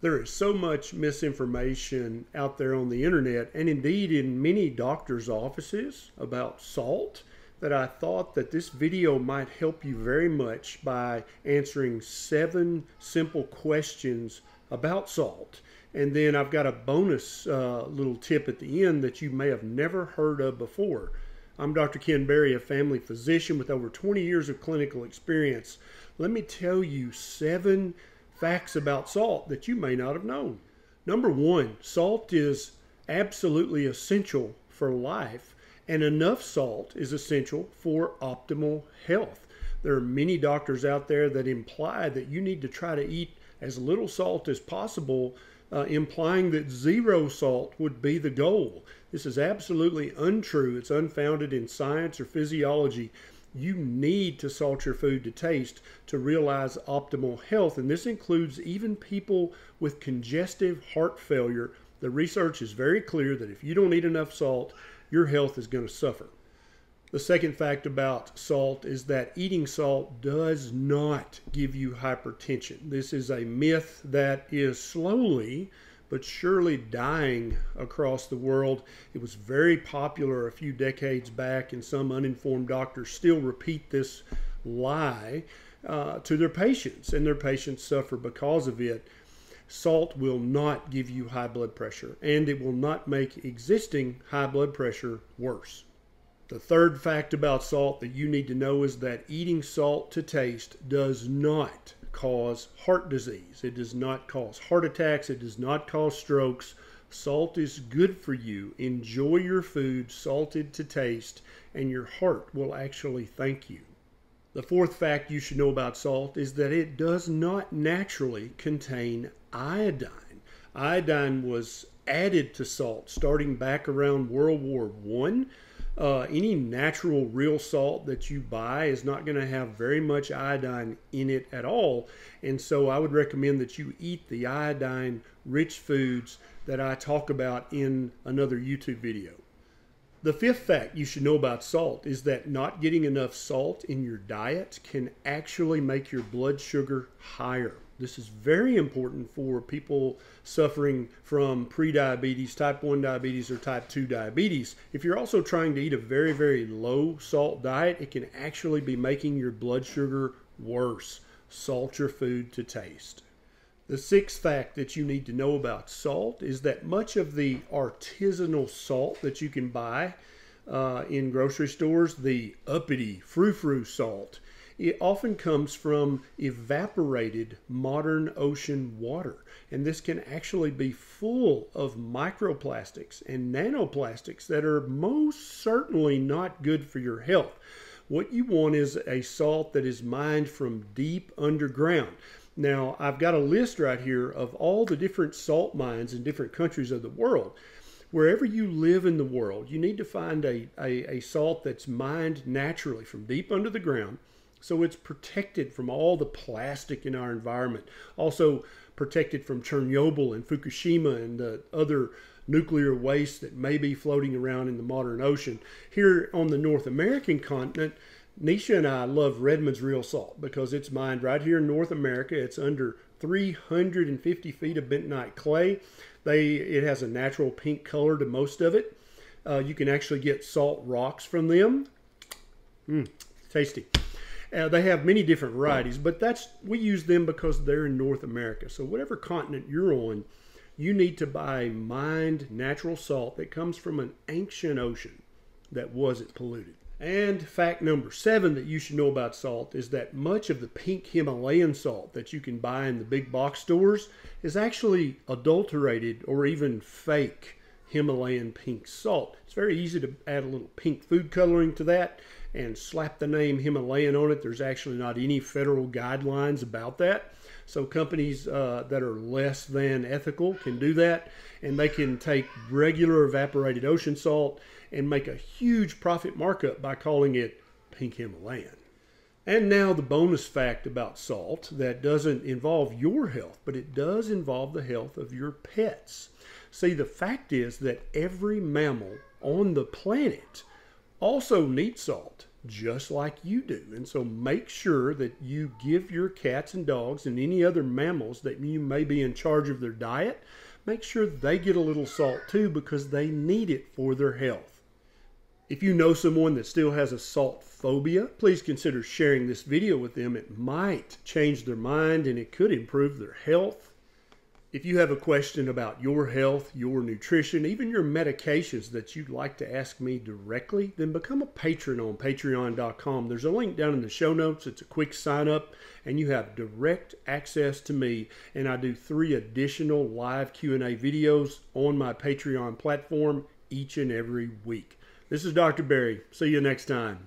There is so much misinformation out there on the internet and indeed in many doctors' offices about salt that I thought that this video might help you very much by answering seven simple questions about salt. And then I've got a bonus uh, little tip at the end that you may have never heard of before. I'm Dr. Ken Berry, a family physician with over 20 years of clinical experience. Let me tell you seven facts about salt that you may not have known. Number one, salt is absolutely essential for life, and enough salt is essential for optimal health. There are many doctors out there that imply that you need to try to eat as little salt as possible, uh, implying that zero salt would be the goal. This is absolutely untrue. It's unfounded in science or physiology you need to salt your food to taste to realize optimal health. And this includes even people with congestive heart failure. The research is very clear that if you don't eat enough salt, your health is going to suffer. The second fact about salt is that eating salt does not give you hypertension. This is a myth that is slowly but surely dying across the world. It was very popular a few decades back, and some uninformed doctors still repeat this lie uh, to their patients, and their patients suffer because of it. Salt will not give you high blood pressure, and it will not make existing high blood pressure worse. The third fact about salt that you need to know is that eating salt to taste does not cause heart disease. It does not cause heart attacks. It does not cause strokes. Salt is good for you. Enjoy your food salted to taste, and your heart will actually thank you. The fourth fact you should know about salt is that it does not naturally contain iodine. Iodine was added to salt starting back around World War One uh, any natural real salt that you buy is not going to have very much iodine in it at all. And so I would recommend that you eat the iodine rich foods that I talk about in another YouTube video. The fifth fact you should know about salt is that not getting enough salt in your diet can actually make your blood sugar higher. This is very important for people suffering from prediabetes, type 1 diabetes, or type 2 diabetes. If you're also trying to eat a very, very low salt diet, it can actually be making your blood sugar worse. Salt your food to taste. The sixth fact that you need to know about salt is that much of the artisanal salt that you can buy uh, in grocery stores, the uppity frou frou salt, it often comes from evaporated modern ocean water. And this can actually be full of microplastics and nanoplastics that are most certainly not good for your health. What you want is a salt that is mined from deep underground. Now, I've got a list right here of all the different salt mines in different countries of the world wherever you live in the world, you need to find a, a, a, salt that's mined naturally from deep under the ground so it's protected from all the plastic in our environment. Also protected from Chernobyl and Fukushima and the other nuclear waste that may be floating around in the modern ocean. Here on the North American continent, Neisha and I love Redmond's Real Salt because it's mined right here in North America. It's under 350 feet of bentonite clay. They it has a natural pink color to most of it. Uh, you can actually get salt rocks from them. Mmm, tasty. Uh, they have many different varieties, but that's we use them because they're in North America. So whatever continent you're on, you need to buy mined natural salt that comes from an ancient ocean that wasn't polluted. And fact number seven that you should know about salt is that much of the pink Himalayan salt that you can buy in the big box stores is actually adulterated or even fake Himalayan pink salt. It's very easy to add a little pink food coloring to that and slap the name Himalayan on it. There's actually not any federal guidelines about that. So companies uh, that are less than ethical can do that, and they can take regular evaporated ocean salt and make a huge profit markup by calling it pink Himalayan. And now the bonus fact about salt that doesn't involve your health, but it does involve the health of your pets. See, the fact is that every mammal on the planet also need salt. just like you do. And so make sure that you give your cats and dogs and any other mammals that you may be in charge of their diet, make sure they get a little salt too because they need it for their health. If you know someone that still has a salt phobia, please consider sharing this video with them. It might change their mind and it could improve their health. If you have a question about your health, your nutrition, even your medications that you'd like to ask me directly, then become a patron on patreon.com. There's a link down in the show notes. It's a quick sign up and you have direct access to me and I do 3 additional live Q&A videos on my Patreon platform each and every week. This is Dr. Berry. See you next time.